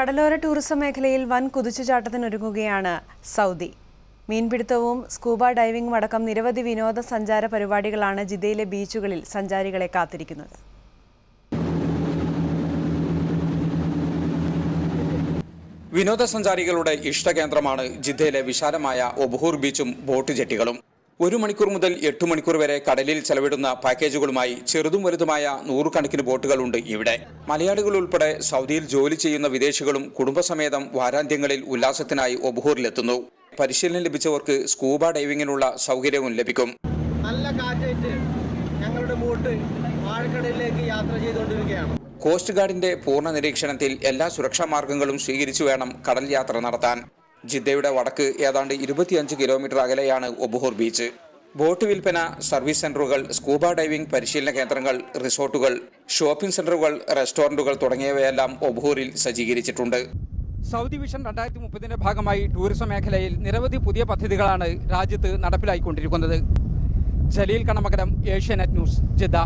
കടലോര ടൂറിസം മേഖലയിൽ വൻ കുതിച്ചുചാട്ടത്തിനൊരുങ്ങുകയാണ് സൗദി. മീൻപിടുത്തവും സ്കൂബ ഡൈവിംഗും അടക്കം നിരവധി വിനോദസഞ്ചാര പരിപാടികളാണ് ജിദ്ദയിലെ ബീച്ചുകളിൽ സഞ്ചാരികളെ കാത്തിരിക്കുന്നത്. വിനോദസഞ്ചാരികളുടെ ഇഷ്ടകേന്ദ്രമാണ് ജിദ്ദയിലെ വിശാലമായ ഒബുഹൂർ ബീച്ചും ബോട്ട് ജെട്ടികളും. ഒരു മണിക്കൂർ മുതൽ എട്ട് മണിക്കൂർ വരെ കടലിൽ ചെലവിടുന്ന പാക്കേജുകളുമായി ചെറുതും വലുതുമായ നൂറുകണക്കിന് ബോട്ടുകളുണ്ട് ഇവിടെ. മലയാളികൾ ഉൾപ്പെടെ സൗദിയിൽ ജോലി ചെയ്യുന്ന വിദേശികളും കുടുംബസമേതം വാരാന്ത്യങ്ങളിൽ ഉല്ലാസത്തിനായി ഒബുഹൂറിലെത്തുന്നു. പരിശീലനം ലഭിച്ചവർക്ക് സ്കൂബ ഡൈവിങ്ങിനുള്ള സൗകര്യവും ലഭിക്കും. നല്ല കാറ്റായിട്ട് ഞങ്ങളുടെ ബോട്ട് ആഴക്കടലിലേക്ക് യാത്ര ചെയ്തുകൊണ്ടിരിക്കുകയാണ്. കോസ്റ്റ് ഗാർഡിന്റെ പൂർണ നിരീക്ഷണത്തിൽ എല്ലാ സുരക്ഷാ മാർഗങ്ങളും സ്വീകരിച്ചു വേണം കടൽ യാത്ര നടത്താൻ. ജിദ്ദയുടെ വടക്ക് ഏതാണ്ട് ഇരുപത്തിയഞ്ച് കിലോമീറ്റർ അകലെയാണ് ഒബുഹൂർ ബീച്ച്. ബോട്ട് വിൽപ്പന സർവീസ് സെന്ററുകൾ സ്കൂബ ഡൈവിംഗ് പരിശീലന കേന്ദ്രങ്ങൾ റിസോർട്ടുകൾ ഷോപ്പിംഗ് സെന്ററുകൾ റെസ്റ്റോറന്റുകൾ തുടങ്ങിയവയെല്ലാം ഒബുഹൂറിൽ സജ്ജീകരിച്ചിട്ടുണ്ട്. സൗദി വിഷൻ രണ്ടായിരത്തി മുപ്പതിന്റെ ഭാഗമായി ടൂറിസം മേഖലയിൽ നിരവധി പുതിയ പദ്ധതികളാണ് രാജ്യത്ത് നടപ്പിലായിക്കൊണ്ടിരിക്കുന്നത്. Jaleel Kannamangalam Asianet news Jeddah.